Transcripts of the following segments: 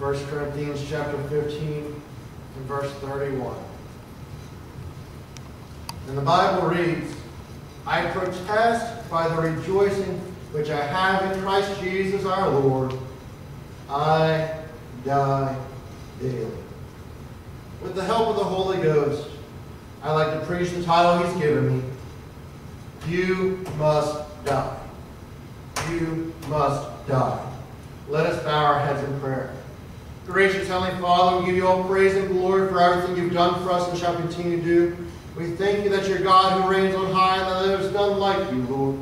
1 Corinthians chapter 15 and verse 31. And the Bible reads, I protest by the rejoicing which I have in Christ Jesus our Lord, I die daily. With the help of the Holy Ghost, I like to preach the title he's given me, You Must Die. You must die. Let us bow our heads in prayer. Gracious Heavenly Father, we give you all praise and glory for everything you've done for us and shall continue to do. We thank you that you're God who reigns on high and that there is none like you, Lord.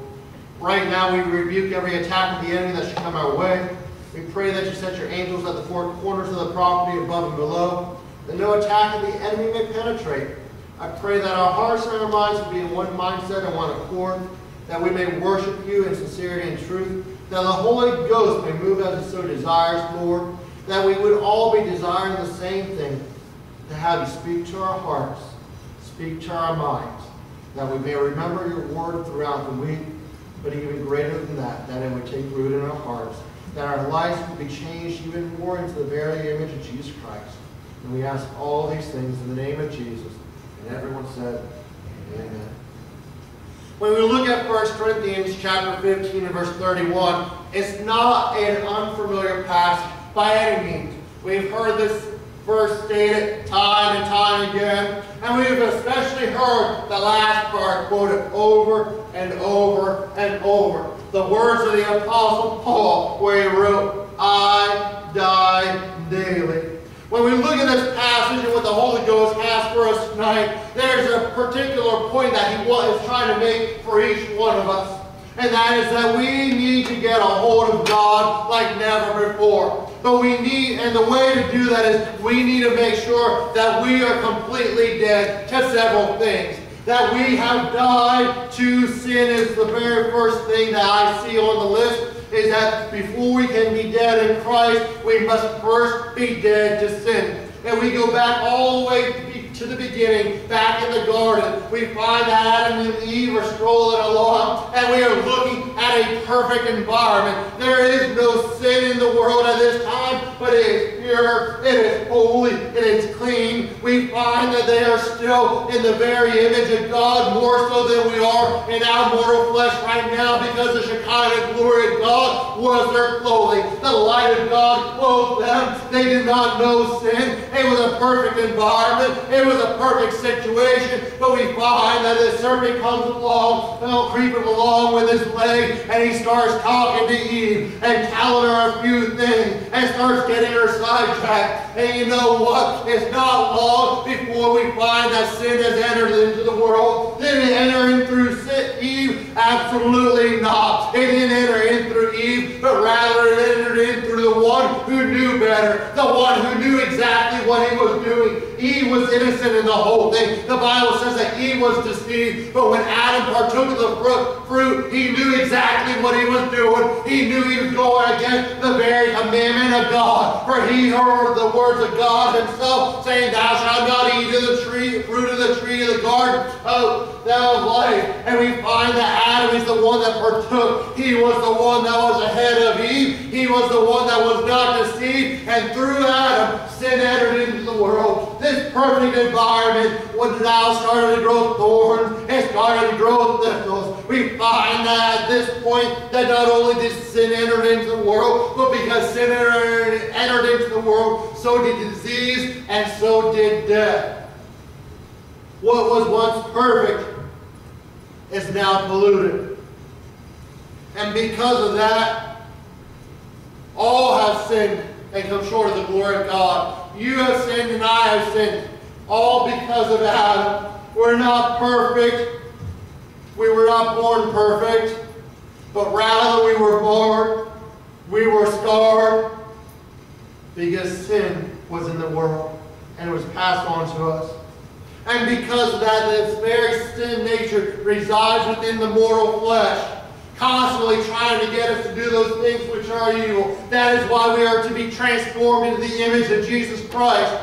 Right now we rebuke every attack of the enemy that should come our way. We pray that you set your angels at the four corners of the property above and below, that no attack of the enemy may penetrate. I pray that our hearts and our minds will be in one mindset and one accord, that we may worship you in sincerity and truth, that the Holy Ghost may move as it so desires, Lord, that we would all be desiring the same thing, to have you speak to our hearts, speak to our minds, that we may remember your word throughout the week, but even greater than that, that it would take root in our hearts, that our lives would be changed even more into the very image of Jesus Christ. And we ask all these things in the name of Jesus. And everyone said, Amen. When we look at 1 Corinthians chapter 15 and verse 31, it's not an unfamiliar passage by any means. We've heard this verse stated time and time again, and we've especially heard the last part quoted over and over and over. The words of the Apostle Paul, where he wrote, I die daily. When we look at this passage and what the Holy Ghost has for us tonight, there's a particular point that he is trying to make for each one of us. And that is that we need to get a hold of God like never before. But we need, and the way to do that is we need to make sure that we are completely dead to several things. That we have died to sin is the very first thing that I see on the list is that before we can be dead in Christ, we must first be dead to sin. And we go back all the way to the beginning, back in the garden. We find that Adam and Eve are strolling along, and we are looking at a perfect environment. There is no sin in the world at this time, but it is pure, it is holy, it is clean. We find that they are still in the very image of God, more so than we are in our mortal flesh right now, because the Shekinah glory of God was their clothing. The light of God clothed them. They did not know sin. It was a perfect environment. It was a perfect situation. But we find that the serpent comes along, He'll creep him along with his leg, and he starts talking to Eve and telling her a few things and starts getting her sidetracked. And you know what? It's not long before we find that sin has entered into the world. Did it enter in through sin, Eve? Absolutely not. It didn't enter in through Eve, but rather it entered in through the one who knew better, the one who knew exactly what he was doing. Eve was innocent in the whole thing. The Bible says that Eve was deceived, but when Adam partook of the fruit, he knew exactly what he was doing. He knew he was going against the very commandment of God. For he heard the words of God himself saying, Thou shalt not eat of the tree, fruit of the tree of the garden of thou life. And we find that Adam is the one that partook. He was the one that was ahead of Eve. He was the one that was not deceived. And through Adam, sin entered into the world. This perfect environment when now started to grow thorns, it started to grow thistles. We find that at this point that not only did sin enter into the world, but because sin entered, entered into the world, so did disease and so did death. What was once perfect is now polluted. And because of that, all have sinned and come short of the glory of God. You have sinned and I have sinned. All because of Adam. We're not perfect. We were not born perfect. But rather we were born. We were scarred. Because sin was in the world. And it was passed on to us. And because of that, this very sin nature resides within the mortal flesh constantly trying to get us to do those things which are evil. That is why we are to be transformed into the image of Jesus Christ.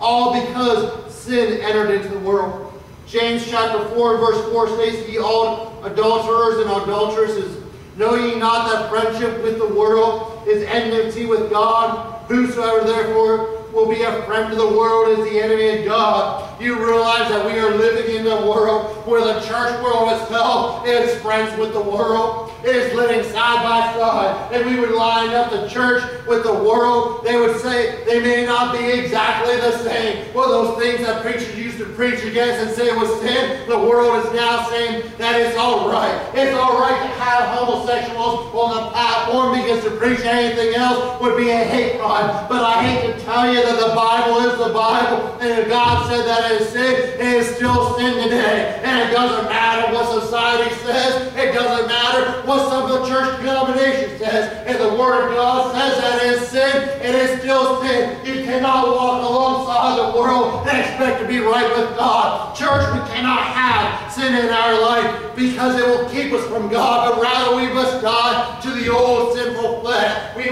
All because sin entered into the world. James chapter 4 verse 4 states, Ye all adulterers and adulteresses, Know ye not that friendship with the world is enmity with God? Whosoever therefore will be a friend of the world is the enemy of God. You realize that we are living in a world where the church world itself is friends with the world is living side by side. And we would line up the church with the world. They would say they may not be exactly the same. Well, those things that preachers used to preach against and say it was sin, the world is now saying that it's all right. It's all right to have homosexuals on the platform because to preach anything else would be a hate crime. But I hate to tell you that the Bible is the Bible, and if God said that it is sin, it is still sin today. And it doesn't matter what society says. It doesn't matter what some of the church denomination says. If the Word of God says that it is sin, it is still sin. You cannot walk alongside the world and expect to be right with God. Church, we cannot have sin in our life because it will keep us from God, but rather we must die to the old sinful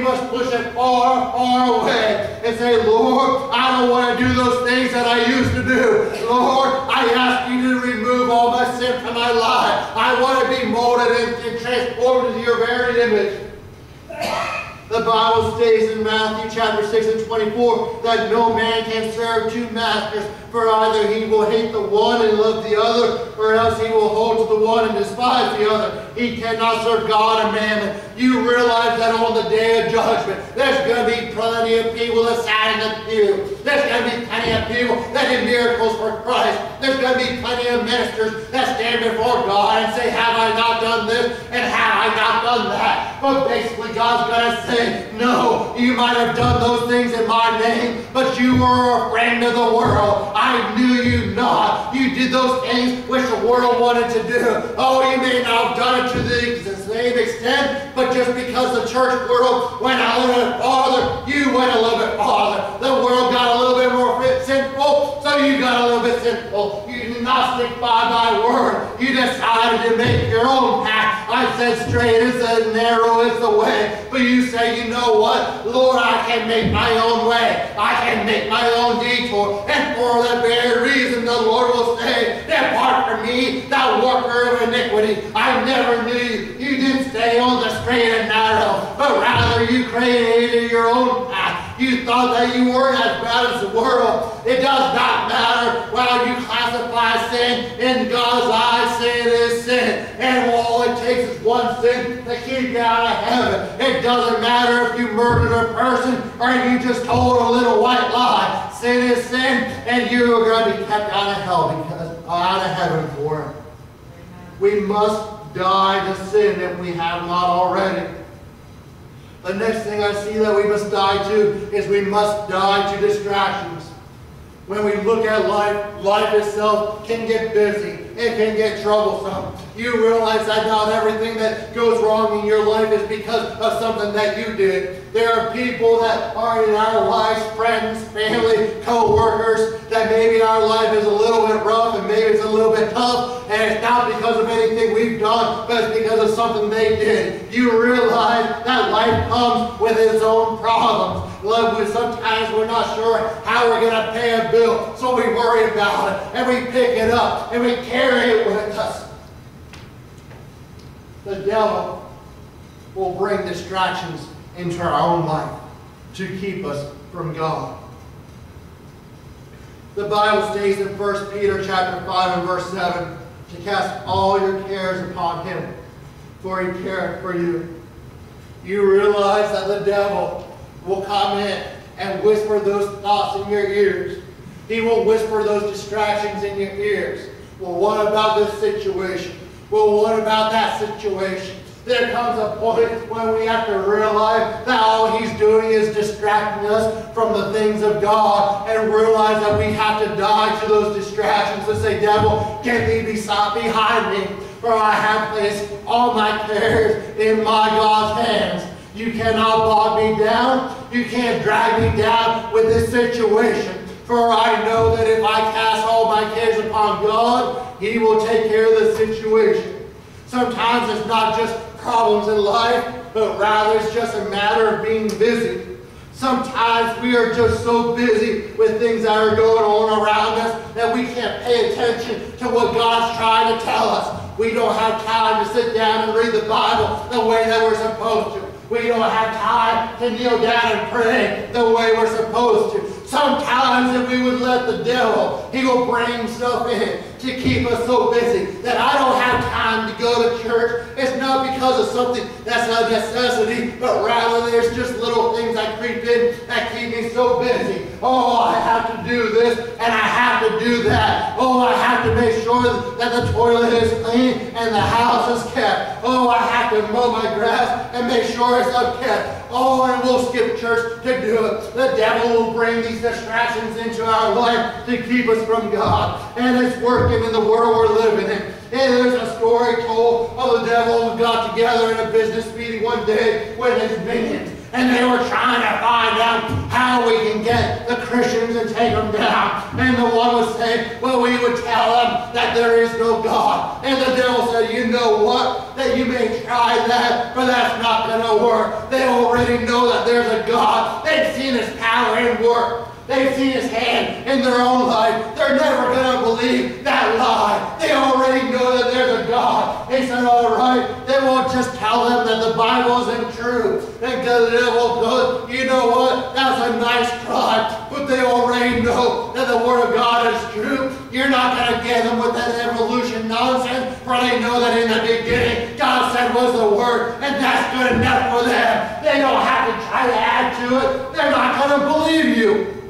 must push it far, far away and say, Lord, I don't want to do those things that I used to do. Lord, I ask you to remove all my sin from my life. I want to be molded and, and transformed into your very image. The Bible states in Matthew chapter 6 and 24 that no man can serve two masters, for either he will hate the one and love the other, or else he will hold to the one and despise the other. He cannot serve God and mammon. You realize that on the day of judgment, there's going to be plenty of people that sat in the pew. There's going to be plenty of people that did miracles for Christ. There's going to be plenty of ministers that stand before God and say, have I not done this and have I not done that? But basically God's to say, no, you might have done those things in my name, but you were a friend of the world. I knew you not. You did those things which the world wanted to do. Oh, you may not have done it to the same extent, but just because the church world went a little bit farther, you went a little bit farther. The world got a little bit more sinful, so you got a little bit sinful. Stick by my word. You decided to make your own path. I said straight is the narrow is the way. But you say, you know what? Lord, I can make my own way. I can make my own detour. And for that very reason, the Lord will say, Depart from me, thou worker of iniquity. I never knew you. You didn't stay on the straight and narrow, but rather you created your own path. You thought that you weren't as bad as the world. It does not matter. Well, you classify sin in God's eyes, sin is sin. And all it takes is one sin to keep you out of heaven. It doesn't matter if you murdered a person or if you just told a little white lie. Sin is sin, and you are going to be kept out of hell because uh, out of heaven for it. We must die to sin if we have not already. The next thing I see that we must die to is we must die to distractions. When we look at life, life itself can get busy. It can get troublesome. You realize that not everything that goes wrong in your life is because of something that you did. There are people that are in our lives, friends, family, co-workers, that maybe our life is a little bit rough and maybe it's a little bit tough, and it's not because of anything we've done, but it's because of something they did. You realize that life comes with its own problems. Love with sometimes we're not sure how we're going to pay a bill, so we worry about it, and we pick it up, and we carry it with us. The devil will bring distractions into our own life to keep us from God. The Bible states in 1 Peter chapter 5 and verse 7 to cast all your cares upon him, for he careth for you. You realize that the devil will come in and whisper those thoughts in your ears. He will whisper those distractions in your ears. Well, what about this situation? Well, what about that situation? There comes a point when we have to realize that all he's doing is distracting us from the things of God and realize that we have to die to those distractions and say, devil, get thee beside, behind me, for I have placed all my cares in my God's hands. You cannot bog me down. You can't drag me down with this situation. For I know that if I cast all my cares upon God, He will take care of the situation. Sometimes it's not just problems in life, but rather it's just a matter of being busy. Sometimes we are just so busy with things that are going on around us that we can't pay attention to what God's trying to tell us. We don't have time to sit down and read the Bible the way that we're supposed to. We don't have time to kneel down and pray the way we're supposed to. Sometimes if we would let the devil, he will bring stuff in to keep us so busy that I don't have time to go to church. It's not because of something that's a necessity, but rather there's just little things that creep in that keep me so busy. Oh, I have to do this and I have to do that. Oh, I have to make sure that the toilet is clean and the house is kept. Oh, I have to mow my grass and make sure it's upkept. Oh, and we'll skip church to do it. The devil will bring these distractions into our life to keep us from God. And it's working in the world we're living in. And there's a story told of the devil who got together in a business meeting one day with his minions. And they were trying to find out how we can get the Christians and take them down. And the one was saying, well, we would tell them that there is no God. And the devil said, you know what? That you may try that, but that's not going to work. They already know that there's a God. They've seen his power in work. They've seen his hand in their own life. They're never going to believe that lie. They already know that there's a God. He said, all right, they won't just tell them that the Bible isn't true. And the devil goes, you know what? That's a nice try. But they already know that the Word of God is true. You're not going to get them with that evolution nonsense, for they know that in the beginning, God said was the Word, and that's good enough for them. They don't have to try to add to it. They're not going to believe you.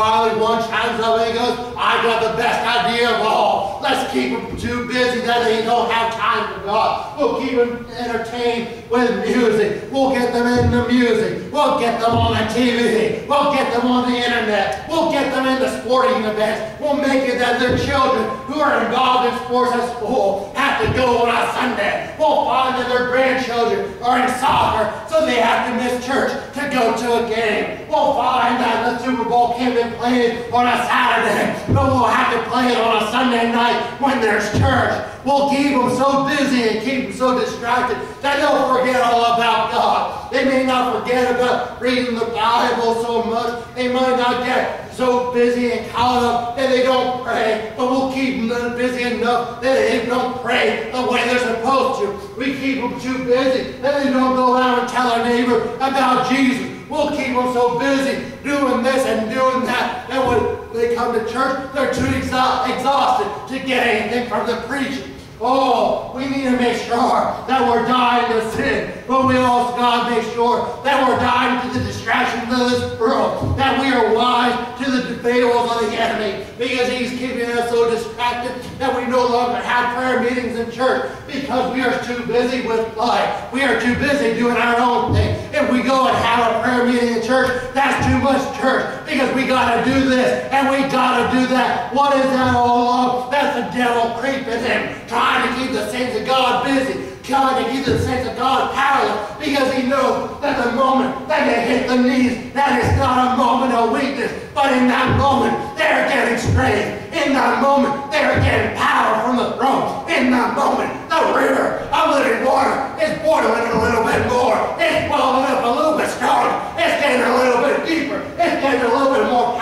Finally, one chimes up and he goes, I got the best idea of all. Let's keep them too busy that they don't have time for God. We'll keep them entertained with music. We'll get them into music. We'll get them on the TV. We'll get them on the internet. We'll get them into sporting events. We'll make it that their children who are involved in sports at school have to go on a Sunday. We'll find that their grandchildren are in soccer, so they have to miss church to go to a game. We'll find that the Super Bowl can't be played on a Saturday, but we'll have to play it on a Sunday night when there's church. We'll keep them so busy and keep them so distracted that they'll forget all about God. They may not forget about reading the Bible so much. They might not get so busy and caught up that they don't pray, but we'll keep them busy enough that they don't pray the way they're supposed to. We keep them too busy that they don't go out and tell their neighbor about Jesus. We'll keep them so busy doing this and doing that that when they come to church, they're too exhausted to get anything from the preaching. Oh, we need to make sure that we're dying to sin, but we also to make sure that we're dying to the distractions of this world, that we are wise to the fables of the enemy, because he's keeping us so distracted that we no longer have prayer meetings in church, because we are too busy with life. We are too busy doing our own thing. If we go and have a prayer meeting in church, that's too much church, because we got to do this, and we got to do that. What is that all along? That's the devil creeping in, trying to keep the saints of God busy, trying to keep the saints of God powerless, because he knows that the moment that they hit the knees, that is not a moment of weakness, but in that moment, they're getting strength. In that moment, they're getting power from the throne. In that moment, the river of living water is boiling a little bit more. It's bubbling up a little bit stronger. It's getting a little bit deeper. It's getting a little bit more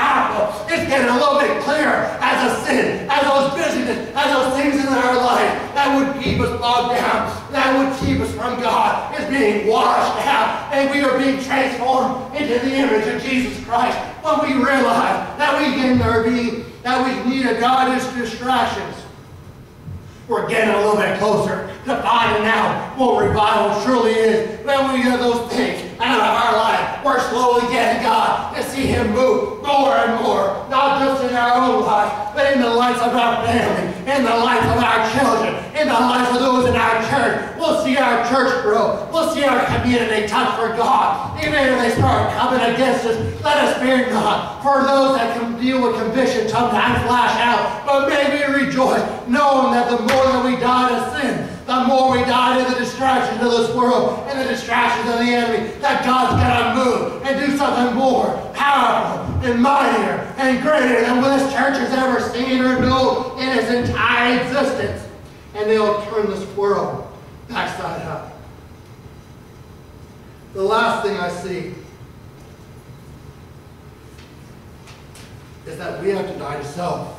A little bit clearer. As a sin, as those busyness, as those things in our life that would keep us bogged down, that would keep us from God, is being washed out, and we are being transformed into the image of Jesus Christ. When we realize that we can be, that we need a God as distractions, we're getting a little bit closer to finding out what revival truly is. When we get those things out of our life, we're slowly getting God to see Him move more and more, not just in our own life, but in the lives of our family, in the lives of our children, in the lives of those in our church. We'll see our church grow. We'll see our community touch for God. Even if they start coming against us, let us fear God. For those that can deal with conviction sometimes flash out, but may we rejoice knowing that the more that we die to sin, the more we die to the distractions of this world and the distractions of the enemy, that God's going to move and do something more powerful and mightier and greater than what this church has ever seen or known in its entire existence. And they'll turn this world backside up. The last thing I see is that we have to die to self.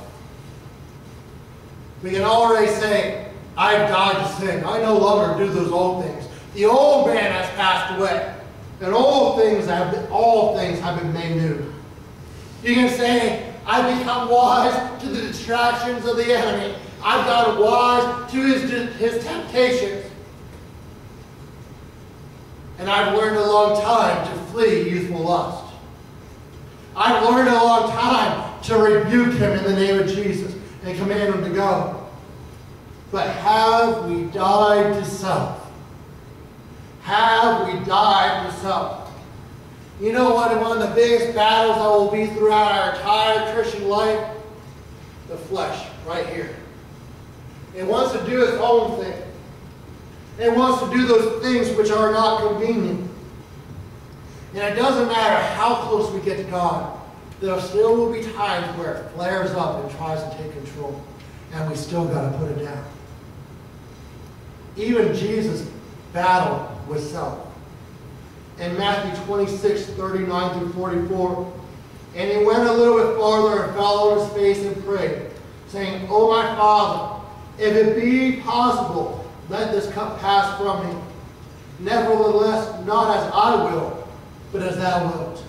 We can already say, I've to sin. I no longer do those old things. The old man has passed away. And all things have been, all things have been made new. You can say, I've become wise to the distractions of the enemy. I've gotten wise to his, his temptations. And I've learned a long time to flee youthful lust. I've learned a long time to rebuke him in the name of Jesus and command him to go. But have we died to self? Have we died to self? You know what? One of the biggest battles that will be throughout our entire Christian life? The flesh, right here. It wants to do its own thing. It wants to do those things which are not convenient. And it doesn't matter how close we get to God, there still will be times where it flares up and tries to take control. And we still got to put it down. Even Jesus battled with self. In Matthew 26, 39 through 44, and he went a little bit farther and fell on his face and prayed, saying, O my Father, if it be possible, let this cup pass from me. Nevertheless, not as I will, but as thou wilt.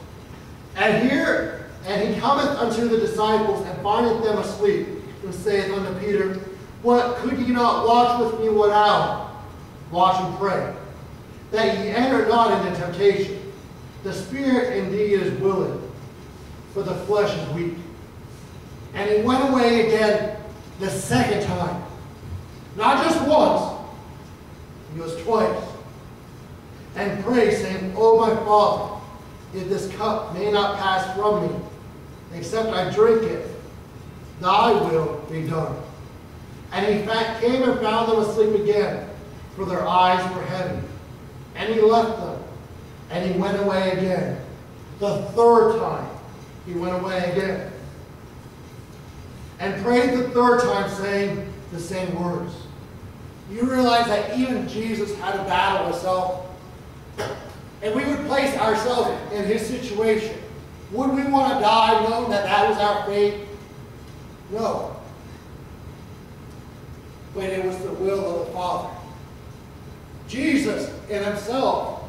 And here, and he cometh unto the disciples, and findeth them asleep, and saith unto Peter, What, could ye not watch with me one hour? Watch and pray, that ye enter not into temptation. The spirit indeed is willing, but the flesh is weak. And he went away again the second time. Not just once, he goes twice. And pray, saying, O my Father, if this cup may not pass from me, except I drink it, thy will be done. And he came and found them asleep again, for their eyes were heavy. And he left them, and he went away again. The third time, he went away again. And prayed the third time, saying the same words. You realize that even Jesus had a battle with self. And we would place ourselves in his situation. Would we want to die knowing that that was our fate? No. But it was the will of the Father. Jesus in himself,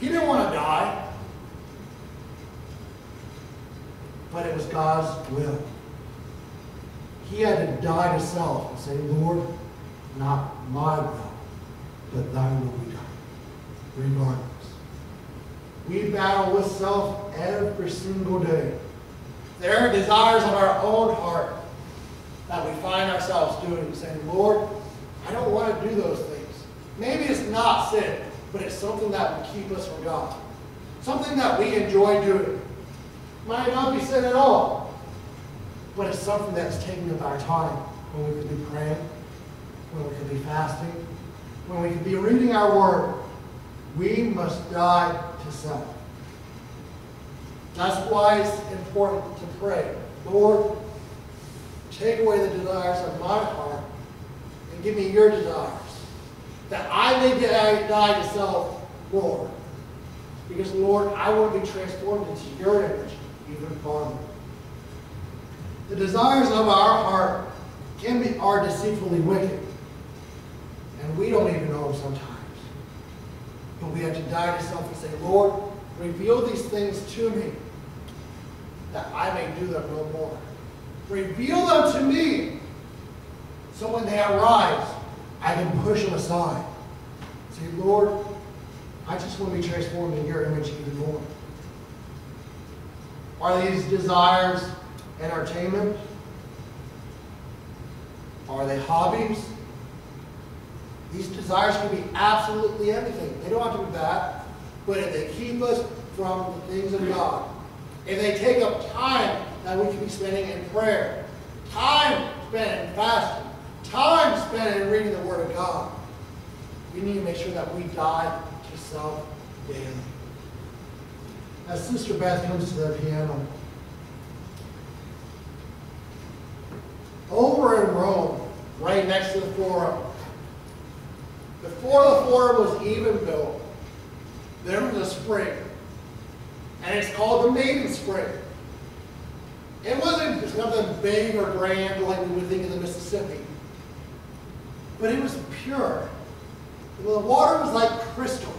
he didn't want to die. But it was God's will. He had to die to self and say, Lord, not my will, but thy will be done, regardless. We battle with self every single day. There are desires of our own heart that we find ourselves doing, saying, Lord, I don't want to do those things. Maybe it's not sin, but it's something that will keep us from God. Something that we enjoy doing. Might not be sin at all, but it's something that's taking up our time when we could be praying, when we could be fasting, when we could be reading our word. We must die to self. That's why it's important to pray. Lord, take away the desires of my heart and give me your desires. That I may die to self more. Because, Lord, I want to be transformed into your image even farther. The desires of our heart can be are deceitfully wicked. And we don't even know them sometimes. But we have to die to self and say, Lord, reveal these things to me that I may do them no more. Reveal them to me so when they arise, I can push them aside. Say, Lord, I just want to be transformed in your image even more. Are these desires entertainment? Are they hobbies? These desires can be absolutely anything. They don't have to be bad, but if they keep us from the things of God, if they take up time that we can be spending in prayer, time spent in fasting, time spent in reading the Word of God, we need to make sure that we die to self daily. As Sister Beth comes to the piano, over in Rome, right next to the Forum, before the Forum was even built, there was a spring. And it's called the Maiden Spring. It wasn't just nothing big or grand like we would think of the Mississippi. but it was pure. The water was like crystal.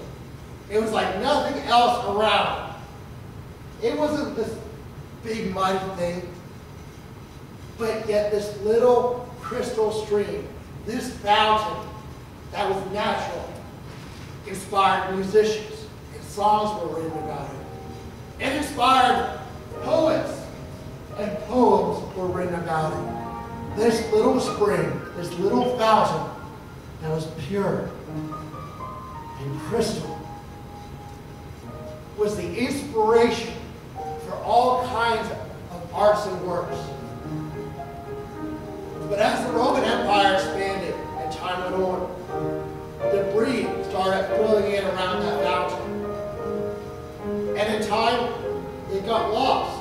It was like nothing else around. It wasn't this big mighty thing, but yet this little crystal stream, this fountain that was natural, inspired musicians, and songs were written about it. It inspired poets, and poems were written about it. This little spring, this little fountain that was pure and crystal was the inspiration for all kinds of arts and works. But as the Roman Empire expanded and time went on, debris started filling in around that fountain. And in time, it got lost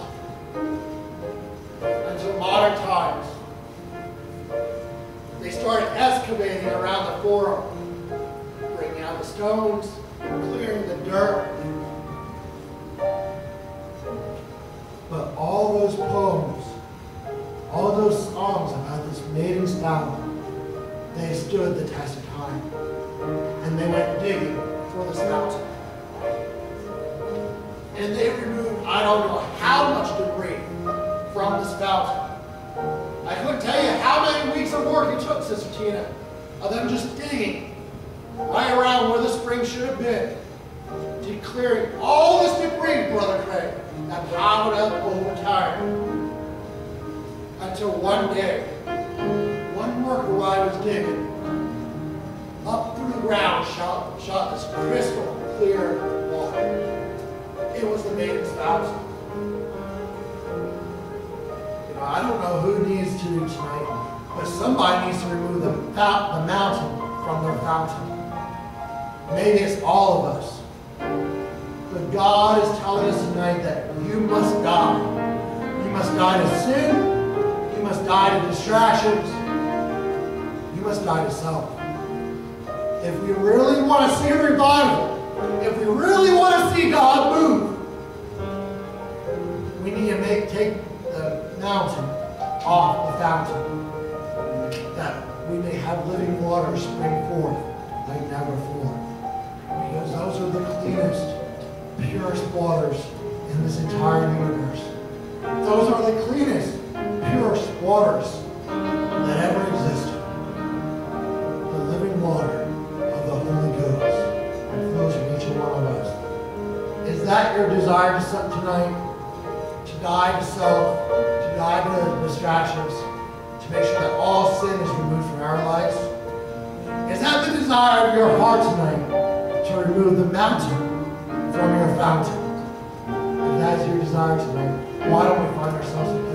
excavating around the forum, bringing out the stones, clearing the dirt, But all those poems, all those songs about this maiden's fountain, they stood the test of time. And they went digging for this mountain. And they removed, I don't know how much debris from this fountain. I couldn't tell you of work it took, Sister Tina, of them just digging right around where the spring should have been declaring all this debris, Brother Craig, that piled up over time. Until one day, one worker while I was digging, up through the ground shot, shot this crystal clear water. It was the maiden's fountain. You know, I don't know who needs to tonight, but somebody needs to remove the, the mountain from their fountain. Maybe it's all of us. But God is telling us tonight that you must die. You must die to sin. You must die to distractions. You must die to self. If we really want to see a revival, if we really want to see God move, we need to make take the mountain off the fountain, that we may have living water spring forth like never before. Because those are the cleanest purest waters in this entire universe. Those are the cleanest, purest waters that ever existed. The living water of the Holy Ghost flows from each one of us. Is that your desire to tonight? To die to self, to die to distractions, to make sure that all sin is removed from our lives? Is that the desire of your heart tonight? To remove the mountain from your fountain. If that is your desire tonight, why don't we find ourselves